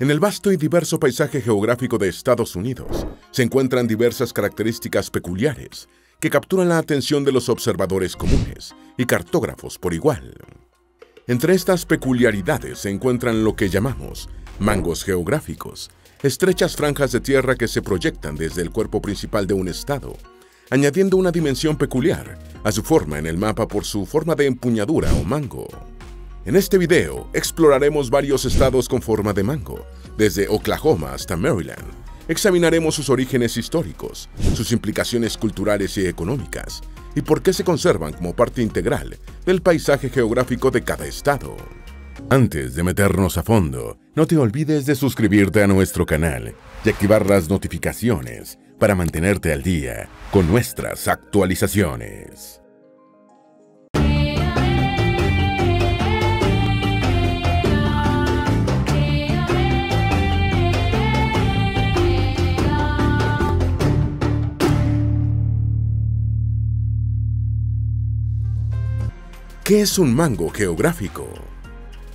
En el vasto y diverso paisaje geográfico de Estados Unidos se encuentran diversas características peculiares que capturan la atención de los observadores comunes y cartógrafos por igual. Entre estas peculiaridades se encuentran lo que llamamos mangos geográficos, estrechas franjas de tierra que se proyectan desde el cuerpo principal de un estado, añadiendo una dimensión peculiar a su forma en el mapa por su forma de empuñadura o mango. En este video exploraremos varios estados con forma de mango, desde Oklahoma hasta Maryland. Examinaremos sus orígenes históricos, sus implicaciones culturales y económicas, y por qué se conservan como parte integral del paisaje geográfico de cada estado. Antes de meternos a fondo, no te olvides de suscribirte a nuestro canal y activar las notificaciones para mantenerte al día con nuestras actualizaciones. ¿Qué es un mango geográfico?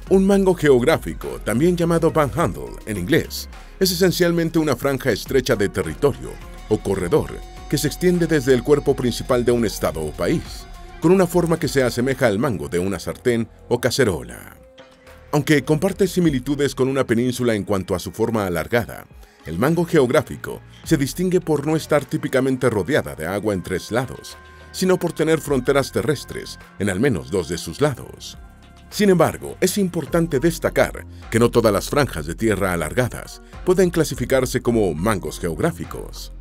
Un mango geográfico, también llamado panhandle en inglés, es esencialmente una franja estrecha de territorio o corredor que se extiende desde el cuerpo principal de un estado o país, con una forma que se asemeja al mango de una sartén o cacerola. Aunque comparte similitudes con una península en cuanto a su forma alargada, el mango geográfico se distingue por no estar típicamente rodeada de agua en tres lados, sino por tener fronteras terrestres en al menos dos de sus lados. Sin embargo, es importante destacar que no todas las franjas de tierra alargadas pueden clasificarse como mangos geográficos.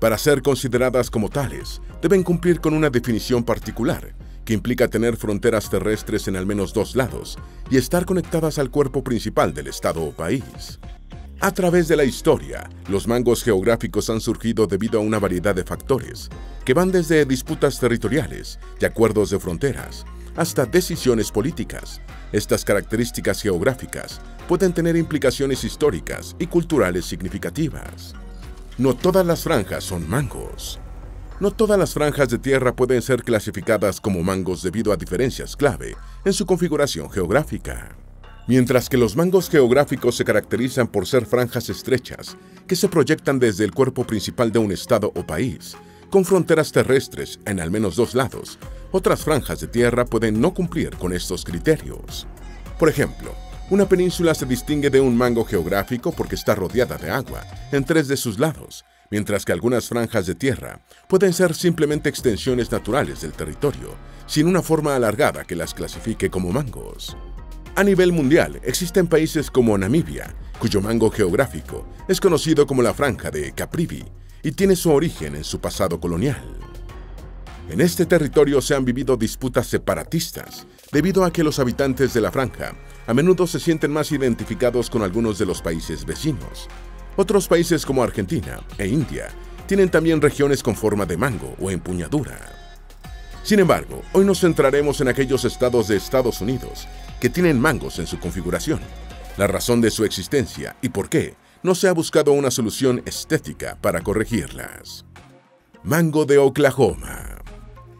Para ser consideradas como tales, deben cumplir con una definición particular, que implica tener fronteras terrestres en al menos dos lados y estar conectadas al cuerpo principal del estado o país. A través de la historia, los mangos geográficos han surgido debido a una variedad de factores, que van desde disputas territoriales y acuerdos de fronteras, hasta decisiones políticas. Estas características geográficas pueden tener implicaciones históricas y culturales significativas. No todas las franjas son mangos. No todas las franjas de tierra pueden ser clasificadas como mangos debido a diferencias clave en su configuración geográfica. Mientras que los mangos geográficos se caracterizan por ser franjas estrechas que se proyectan desde el cuerpo principal de un estado o país, con fronteras terrestres en al menos dos lados, otras franjas de tierra pueden no cumplir con estos criterios. Por ejemplo, una península se distingue de un mango geográfico porque está rodeada de agua en tres de sus lados, mientras que algunas franjas de tierra pueden ser simplemente extensiones naturales del territorio, sin una forma alargada que las clasifique como mangos. A nivel mundial, existen países como Namibia, cuyo mango geográfico es conocido como la Franja de Caprivi y tiene su origen en su pasado colonial. En este territorio se han vivido disputas separatistas, debido a que los habitantes de la franja a menudo se sienten más identificados con algunos de los países vecinos. Otros países como Argentina e India tienen también regiones con forma de mango o empuñadura. Sin embargo, hoy nos centraremos en aquellos estados de Estados Unidos que tienen mangos en su configuración, la razón de su existencia y por qué no se ha buscado una solución estética para corregirlas. Mango de Oklahoma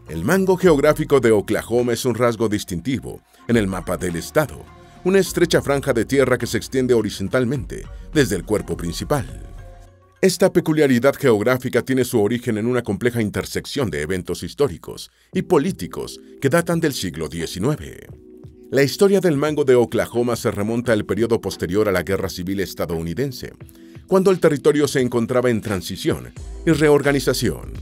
El mango geográfico de Oklahoma es un rasgo distintivo en el mapa del estado, una estrecha franja de tierra que se extiende horizontalmente desde el cuerpo principal. Esta peculiaridad geográfica tiene su origen en una compleja intersección de eventos históricos y políticos que datan del siglo XIX. La historia del mango de Oklahoma se remonta al periodo posterior a la Guerra Civil estadounidense, cuando el territorio se encontraba en transición y reorganización.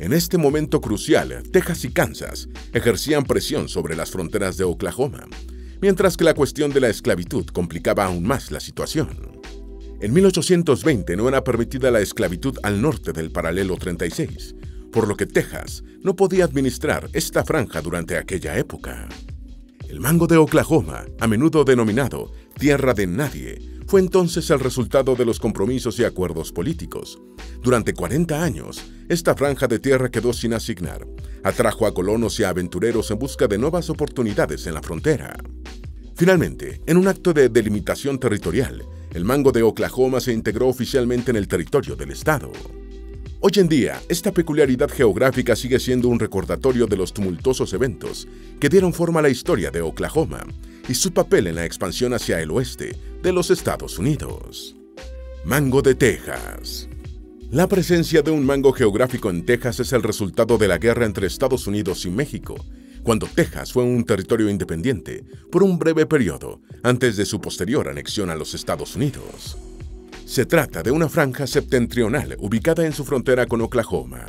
En este momento crucial, Texas y Kansas ejercían presión sobre las fronteras de Oklahoma, mientras que la cuestión de la esclavitud complicaba aún más la situación. En 1820 no era permitida la esclavitud al norte del paralelo 36, por lo que Texas no podía administrar esta franja durante aquella época. El mango de Oklahoma, a menudo denominado Tierra de Nadie, fue entonces el resultado de los compromisos y acuerdos políticos. Durante 40 años, esta franja de tierra quedó sin asignar. Atrajo a colonos y aventureros en busca de nuevas oportunidades en la frontera. Finalmente, en un acto de delimitación territorial, el mango de Oklahoma se integró oficialmente en el territorio del estado. Hoy en día, esta peculiaridad geográfica sigue siendo un recordatorio de los tumultuosos eventos que dieron forma a la historia de Oklahoma y su papel en la expansión hacia el oeste de los Estados Unidos. Mango de Texas. La presencia de un mango geográfico en Texas es el resultado de la guerra entre Estados Unidos y México, cuando Texas fue un territorio independiente por un breve periodo antes de su posterior anexión a los Estados Unidos. Se trata de una franja septentrional ubicada en su frontera con Oklahoma.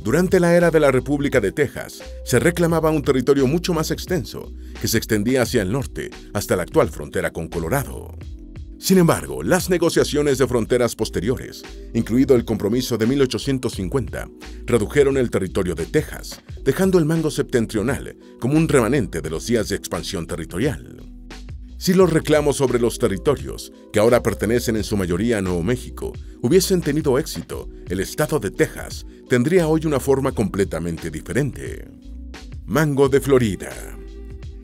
Durante la era de la República de Texas, se reclamaba un territorio mucho más extenso, que se extendía hacia el norte hasta la actual frontera con Colorado. Sin embargo, las negociaciones de fronteras posteriores, incluido el compromiso de 1850, redujeron el territorio de Texas, dejando el mango septentrional como un remanente de los días de expansión territorial. Si los reclamos sobre los territorios, que ahora pertenecen en su mayoría a Nuevo México, hubiesen tenido éxito, el estado de Texas tendría hoy una forma completamente diferente. Mango de Florida.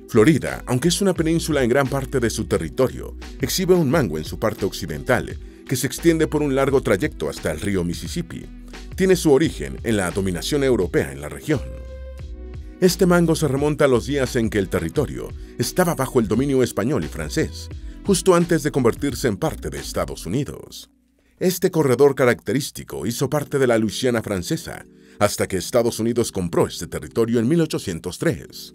Florida, aunque es una península en gran parte de su territorio, exhibe un mango en su parte occidental, que se extiende por un largo trayecto hasta el río Mississippi. Tiene su origen en la dominación europea en la región. Este mango se remonta a los días en que el territorio estaba bajo el dominio español y francés, justo antes de convertirse en parte de Estados Unidos. Este corredor característico hizo parte de la Luisiana francesa, hasta que Estados Unidos compró este territorio en 1803.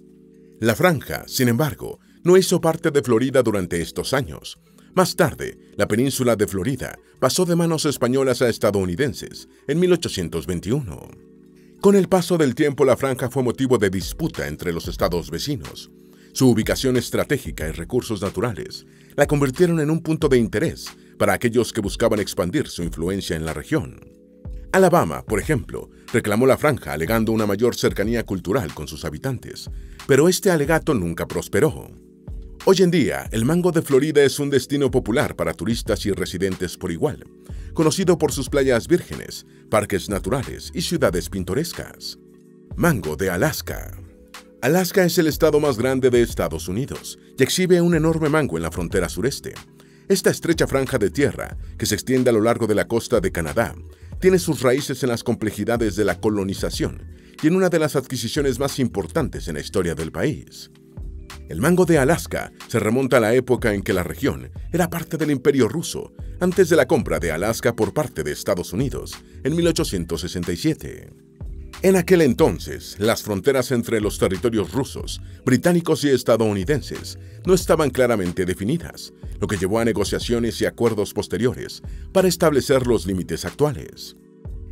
La franja, sin embargo, no hizo parte de Florida durante estos años. Más tarde, la península de Florida pasó de manos españolas a estadounidenses en 1821. Con el paso del tiempo la franja fue motivo de disputa entre los estados vecinos. Su ubicación estratégica y recursos naturales la convirtieron en un punto de interés para aquellos que buscaban expandir su influencia en la región. Alabama, por ejemplo, reclamó la franja alegando una mayor cercanía cultural con sus habitantes, pero este alegato nunca prosperó. Hoy en día, el mango de Florida es un destino popular para turistas y residentes por igual, conocido por sus playas vírgenes, parques naturales y ciudades pintorescas. Mango de Alaska. Alaska es el estado más grande de Estados Unidos y exhibe un enorme mango en la frontera sureste. Esta estrecha franja de tierra, que se extiende a lo largo de la costa de Canadá, tiene sus raíces en las complejidades de la colonización y en una de las adquisiciones más importantes en la historia del país. El mango de Alaska se remonta a la época en que la región era parte del Imperio ruso, antes de la compra de Alaska por parte de Estados Unidos en 1867. En aquel entonces, las fronteras entre los territorios rusos, británicos y estadounidenses no estaban claramente definidas, lo que llevó a negociaciones y acuerdos posteriores para establecer los límites actuales.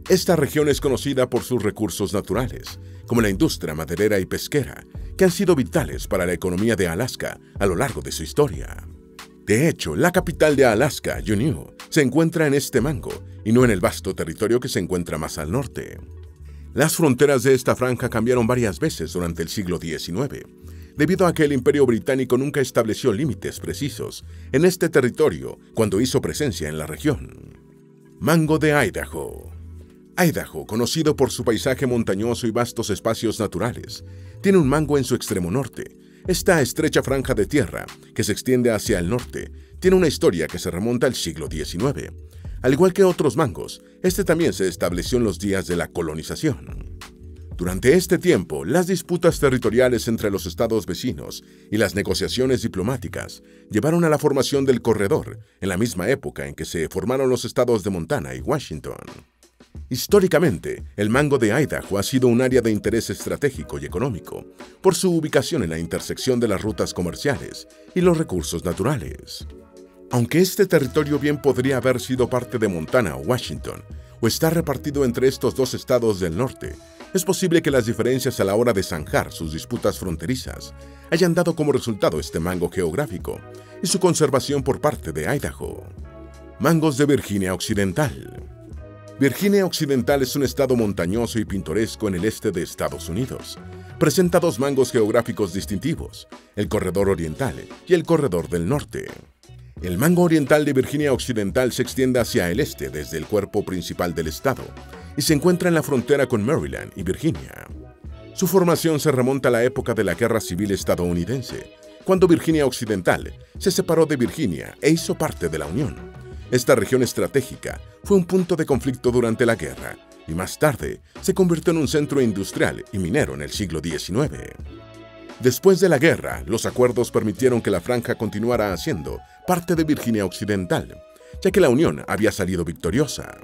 Esta región es conocida por sus recursos naturales, como la industria maderera y pesquera, que han sido vitales para la economía de Alaska a lo largo de su historia. De hecho, la capital de Alaska, Juneau, se encuentra en este mango y no en el vasto territorio que se encuentra más al norte. Las fronteras de esta franja cambiaron varias veces durante el siglo XIX, debido a que el Imperio Británico nunca estableció límites precisos en este territorio cuando hizo presencia en la región. Mango de Idaho Idaho, conocido por su paisaje montañoso y vastos espacios naturales, tiene un mango en su extremo norte. Esta estrecha franja de tierra, que se extiende hacia el norte, tiene una historia que se remonta al siglo XIX. Al igual que otros mangos, este también se estableció en los días de la colonización. Durante este tiempo, las disputas territoriales entre los estados vecinos y las negociaciones diplomáticas llevaron a la formación del corredor, en la misma época en que se formaron los estados de Montana y Washington. Históricamente, el mango de Idaho ha sido un área de interés estratégico y económico, por su ubicación en la intersección de las rutas comerciales y los recursos naturales. Aunque este territorio bien podría haber sido parte de Montana o Washington, o estar repartido entre estos dos estados del norte, es posible que las diferencias a la hora de zanjar sus disputas fronterizas hayan dado como resultado este mango geográfico y su conservación por parte de Idaho. Mangos de Virginia Occidental Virginia Occidental es un estado montañoso y pintoresco en el este de Estados Unidos. Presenta dos mangos geográficos distintivos, el Corredor Oriental y el Corredor del Norte. El mango oriental de Virginia Occidental se extiende hacia el este desde el cuerpo principal del estado y se encuentra en la frontera con Maryland y Virginia. Su formación se remonta a la época de la Guerra Civil estadounidense, cuando Virginia Occidental se separó de Virginia e hizo parte de la Unión. Esta región estratégica fue un punto de conflicto durante la guerra y más tarde se convirtió en un centro industrial y minero en el siglo XIX. Después de la guerra, los acuerdos permitieron que la franja continuara siendo parte de Virginia Occidental, ya que la Unión había salido victoriosa.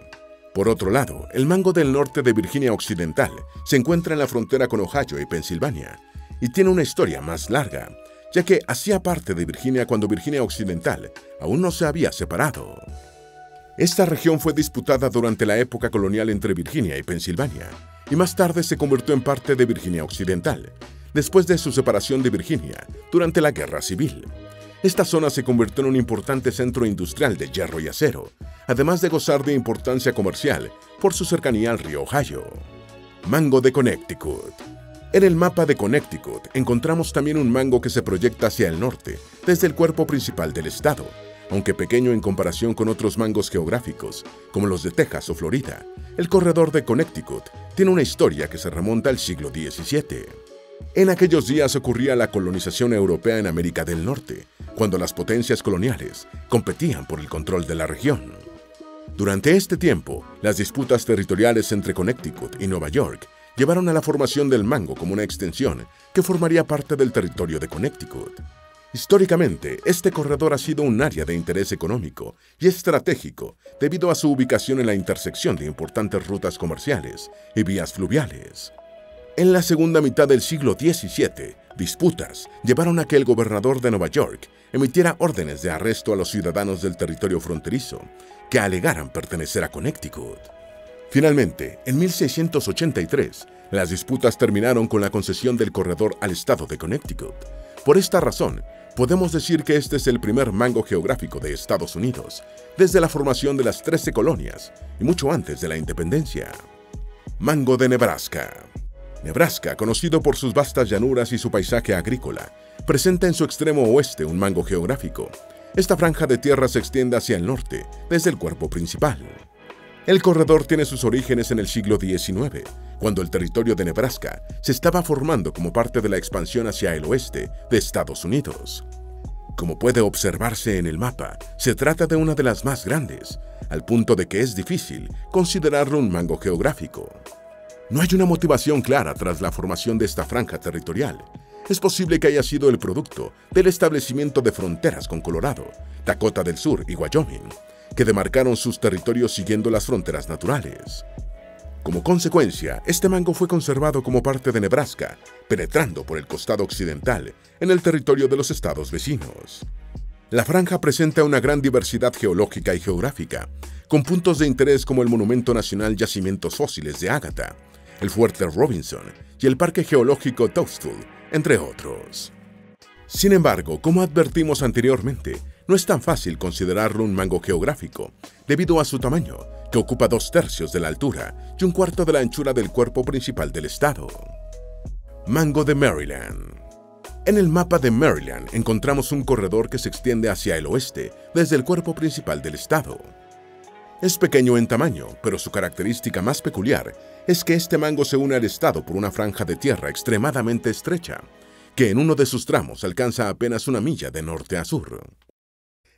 Por otro lado, el mango del norte de Virginia Occidental se encuentra en la frontera con Ohio y Pensilvania, y tiene una historia más larga, ya que hacía parte de Virginia cuando Virginia Occidental aún no se había separado. Esta región fue disputada durante la época colonial entre Virginia y Pensilvania, y más tarde se convirtió en parte de Virginia Occidental, después de su separación de Virginia durante la Guerra Civil. Esta zona se convirtió en un importante centro industrial de hierro y acero, además de gozar de importancia comercial por su cercanía al río Ohio. Mango de Connecticut en el mapa de Connecticut encontramos también un mango que se proyecta hacia el norte, desde el cuerpo principal del estado, aunque pequeño en comparación con otros mangos geográficos, como los de Texas o Florida. El corredor de Connecticut tiene una historia que se remonta al siglo XVII. En aquellos días ocurría la colonización europea en América del Norte, cuando las potencias coloniales competían por el control de la región. Durante este tiempo, las disputas territoriales entre Connecticut y Nueva York llevaron a la formación del mango como una extensión que formaría parte del territorio de Connecticut. Históricamente, este corredor ha sido un área de interés económico y estratégico debido a su ubicación en la intersección de importantes rutas comerciales y vías fluviales. En la segunda mitad del siglo XVII, disputas llevaron a que el gobernador de Nueva York emitiera órdenes de arresto a los ciudadanos del territorio fronterizo que alegaran pertenecer a Connecticut. Finalmente, en 1683, las disputas terminaron con la concesión del corredor al estado de Connecticut. Por esta razón, podemos decir que este es el primer mango geográfico de Estados Unidos, desde la formación de las 13 colonias y mucho antes de la independencia. Mango de Nebraska. Nebraska, conocido por sus vastas llanuras y su paisaje agrícola, presenta en su extremo oeste un mango geográfico. Esta franja de tierra se extiende hacia el norte, desde el cuerpo principal. El corredor tiene sus orígenes en el siglo XIX, cuando el territorio de Nebraska se estaba formando como parte de la expansión hacia el oeste de Estados Unidos. Como puede observarse en el mapa, se trata de una de las más grandes, al punto de que es difícil considerarlo un mango geográfico. No hay una motivación clara tras la formación de esta franja territorial. Es posible que haya sido el producto del establecimiento de fronteras con Colorado, Dakota del Sur y Wyoming, que demarcaron sus territorios siguiendo las fronteras naturales. Como consecuencia, este mango fue conservado como parte de Nebraska, penetrando por el costado occidental en el territorio de los estados vecinos. La franja presenta una gran diversidad geológica y geográfica, con puntos de interés como el Monumento Nacional Yacimientos Fósiles de Ágata, el Fuerte Robinson y el Parque Geológico Toadstool, entre otros. Sin embargo, como advertimos anteriormente, no es tan fácil considerarlo un mango geográfico, debido a su tamaño, que ocupa dos tercios de la altura y un cuarto de la anchura del cuerpo principal del estado. Mango de Maryland En el mapa de Maryland encontramos un corredor que se extiende hacia el oeste, desde el cuerpo principal del estado. Es pequeño en tamaño, pero su característica más peculiar es que este mango se une al estado por una franja de tierra extremadamente estrecha, que en uno de sus tramos alcanza apenas una milla de norte a sur.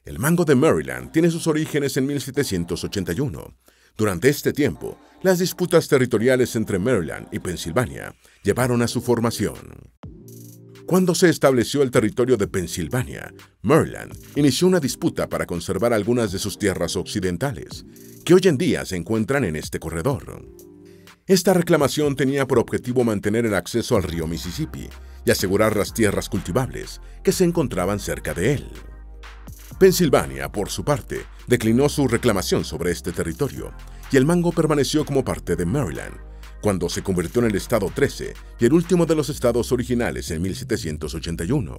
El mango de Maryland tiene sus orígenes en 1781. Durante este tiempo, las disputas territoriales entre Maryland y Pensilvania llevaron a su formación. Cuando se estableció el territorio de Pensilvania, Maryland inició una disputa para conservar algunas de sus tierras occidentales, que hoy en día se encuentran en este corredor. Esta reclamación tenía por objetivo mantener el acceso al río Mississippi y asegurar las tierras cultivables que se encontraban cerca de él. Pensilvania, por su parte, declinó su reclamación sobre este territorio, y el mango permaneció como parte de Maryland, cuando se convirtió en el Estado 13 y el último de los estados originales en 1781.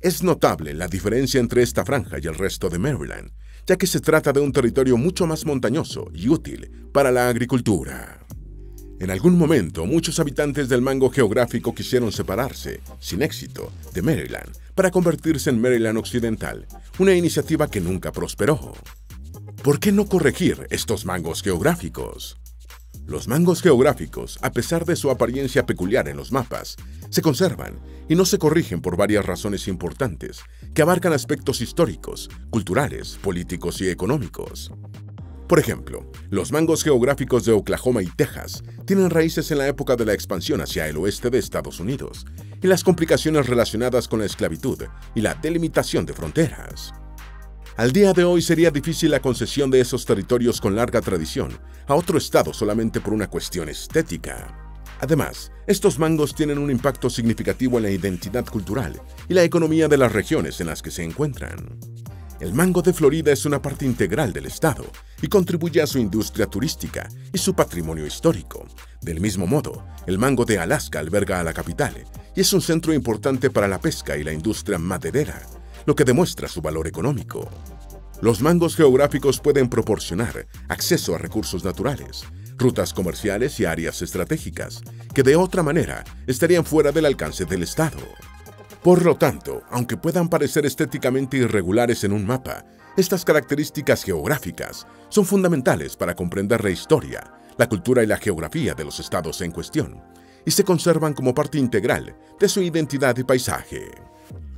Es notable la diferencia entre esta franja y el resto de Maryland, ya que se trata de un territorio mucho más montañoso y útil para la agricultura. En algún momento, muchos habitantes del mango geográfico quisieron separarse, sin éxito, de Maryland para convertirse en Maryland Occidental, una iniciativa que nunca prosperó. ¿Por qué no corregir estos mangos geográficos? Los mangos geográficos, a pesar de su apariencia peculiar en los mapas, se conservan y no se corrigen por varias razones importantes que abarcan aspectos históricos, culturales, políticos y económicos. Por ejemplo, los mangos geográficos de Oklahoma y Texas tienen raíces en la época de la expansión hacia el oeste de Estados Unidos y las complicaciones relacionadas con la esclavitud y la delimitación de fronteras. Al día de hoy sería difícil la concesión de esos territorios con larga tradición a otro estado solamente por una cuestión estética. Además, estos mangos tienen un impacto significativo en la identidad cultural y la economía de las regiones en las que se encuentran. El mango de Florida es una parte integral del estado y contribuye a su industria turística y su patrimonio histórico. Del mismo modo, el mango de Alaska alberga a la capital y es un centro importante para la pesca y la industria maderera, lo que demuestra su valor económico. Los mangos geográficos pueden proporcionar acceso a recursos naturales, rutas comerciales y áreas estratégicas que de otra manera estarían fuera del alcance del Estado. Por lo tanto, aunque puedan parecer estéticamente irregulares en un mapa, estas características geográficas son fundamentales para comprender la historia, la cultura y la geografía de los estados en cuestión, y se conservan como parte integral de su identidad y paisaje.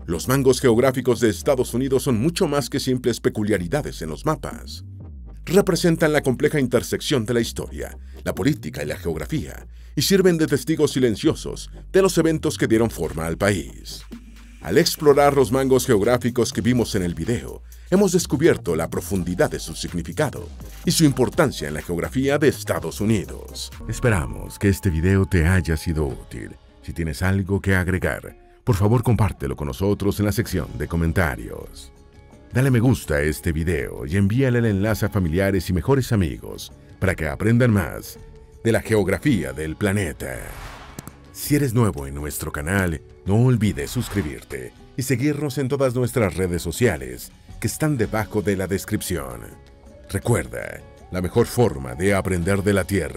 Los mangos geográficos de Estados Unidos son mucho más que simples peculiaridades en los mapas. Representan la compleja intersección de la historia, la política y la geografía, y sirven de testigos silenciosos de los eventos que dieron forma al país. Al explorar los mangos geográficos que vimos en el video, hemos descubierto la profundidad de su significado y su importancia en la geografía de Estados Unidos. Esperamos que este video te haya sido útil. Si tienes algo que agregar, por favor compártelo con nosotros en la sección de comentarios. Dale me gusta a este video y envíale el enlace a familiares y mejores amigos para que aprendan más de la geografía del planeta. Si eres nuevo en nuestro canal, no olvides suscribirte y seguirnos en todas nuestras redes sociales que están debajo de la descripción. Recuerda, la mejor forma de aprender de la Tierra